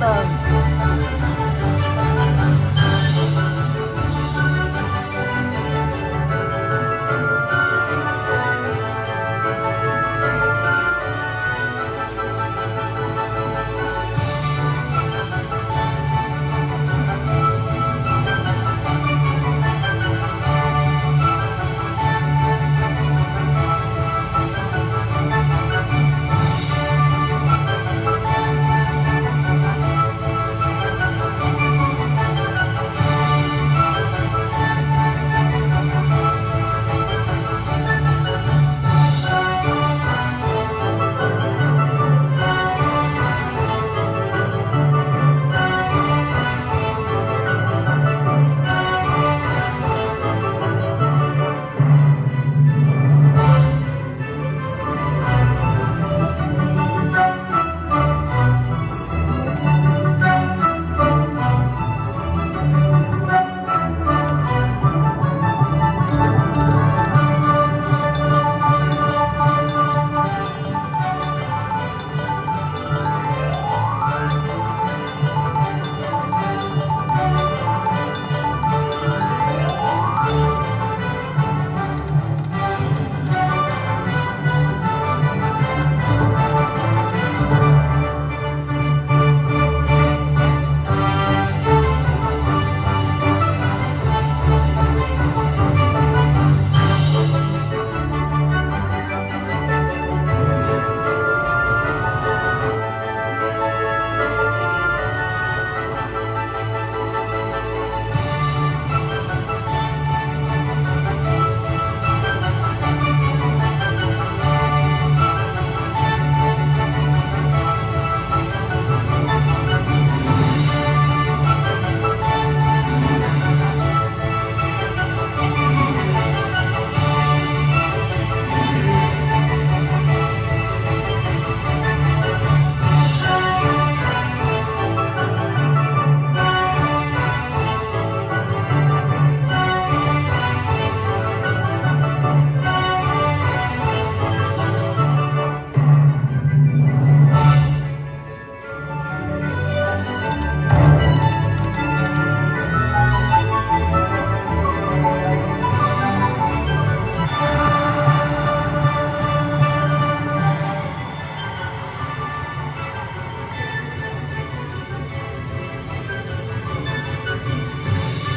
love.